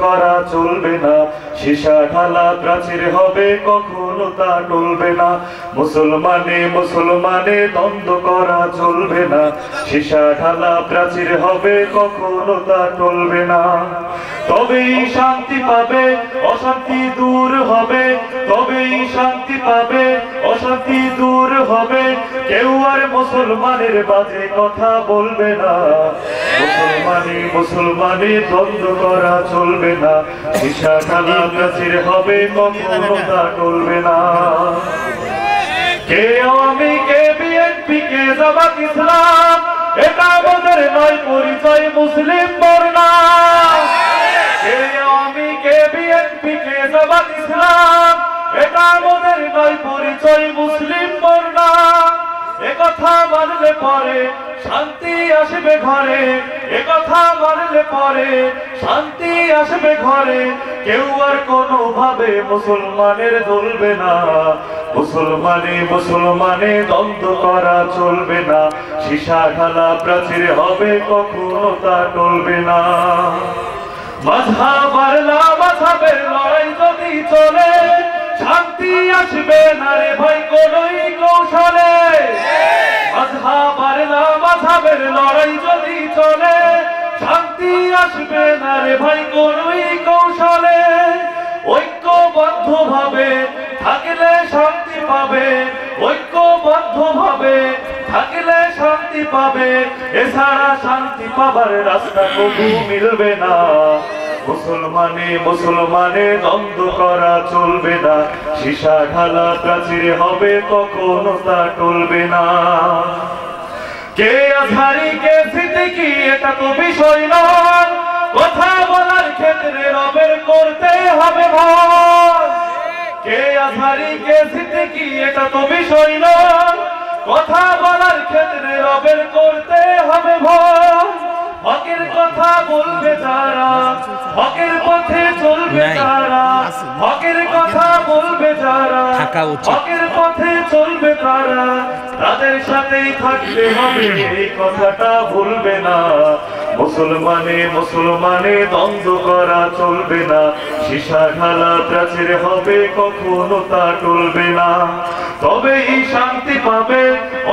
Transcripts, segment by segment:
করা চলবে না। সীসা ঢালা প্রাচীর হবে, কখনো তা টলবে না। মুসলমানে মুসলমানে দ্বন্দ্ব করা চলবে না। সীসা ঢালা প্রাচীর হবে, কখনো তা টলবে না। তবেই শান্তি পাবে, অশান্তি দূর হবে। তবেই শান্তি পাবে, অশান্তি দূর হবে। কেউ আর মুসলমানের বাজে কথা বলবে না। মুসলমানে মুসলমানে দ্বন্দ্ব করা চলবে না। সীসা ঢালা প্রাচীর হবে, কখনো তা টলবে না। কে আওয়ামী কে বিএনপি কে জামাত ইসলাম, এটা আমাদের নয়, পরিচয় মুসলিম বর্ণা। কে আওয়ামী কে বিএনপি কে জামাত ইসলাম নয় পরিচয় মুসলিম বর্ণা। একথা মানলে পরে শান্তি আসবে ঘরে। একথা মানলে পরে শান্তি আসবে ঘরে। কেউ আর কোনো ভাবে মুসলমানের চলবে না। মুসলমানে মুসলমানে দ্বন্দ্ব করা চলবে না। সীসা ঢালা প্রাচীর হবে কখনো তা টলবে না। মাঝা বারলা মাঝাবের লড়াই যদি চলে আসবে না রে ভাই, কোনই কৌশলে। মাঝা বারলা মাঝাবের লড়াই যদি চলে, শান্তি আসবে না রে ভাই, কোনই কৌশলে। ঐক্যবদ্ধ ভাবে থাকলে শান্তি পাবে ঐক্যবদ্ধ ভাবে থাকলে শান্তি পাবে। এছাড়া শান্তি পাবার রাস্তা কবু মিলবে না। মুসলমানে মুসলমানে দ্বন্দ্ব করা চলবে না। সীসা ঢালা প্রাচীর হবে, কখনো তা টলবে না। কে আধারি কে সিদ্দিকি, এটা তো বিষয় নয়। কথা বলার ক্ষেত্রে রবের করতে হবে কে আধারি কে সিদ্দিকি, এটা তো বিষয় নয়। কথা বলার ক্ষেত্রে রবের করতে হবে ভয় হকের কথা বলবে তারা হকের পথে চলবে তারা হকের কথা বলবে যারা থাকা উচিত। হকের পথে চলবে তারা তাদের সাথেই থাকতে হবে এই কথাটা ভুলবে না। মুসলমানে মুসলমানে দ্বন্দ্ব করা চলবে না সীসা ঢালা প্রাচীর হবে কখনো তা টলবে না। তবে এই শান্তি পাবে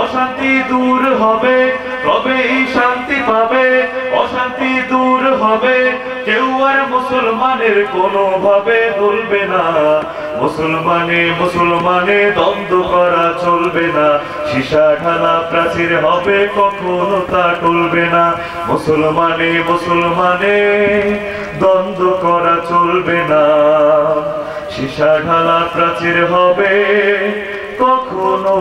অশান্তি দূর হবে তবে এই শান্তি পাবে অশান্তি দূর হবে, কেউ আর মুসলমানের কোনো ভাবে তুলবে না। মুসলমানে মুসলমানে দ্বন্দ্ব করা চলবে না। সীসা ঢালা প্রাচীর হবে, কখনো তা টলবে না। মুসলমানে মুসলমানে দ্বন্দ্ব করা চলবে না। সীসা ঢালা প্রাচীর হবে, কখনো